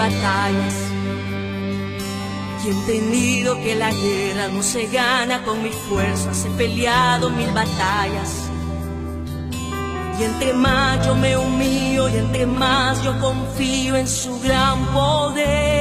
batallas y he entendido que la guerra no se gana con mis fuerzas, he peleado mil batallas. Y entre más yo me humillo y entre más yo confío en su gran poder.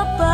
apa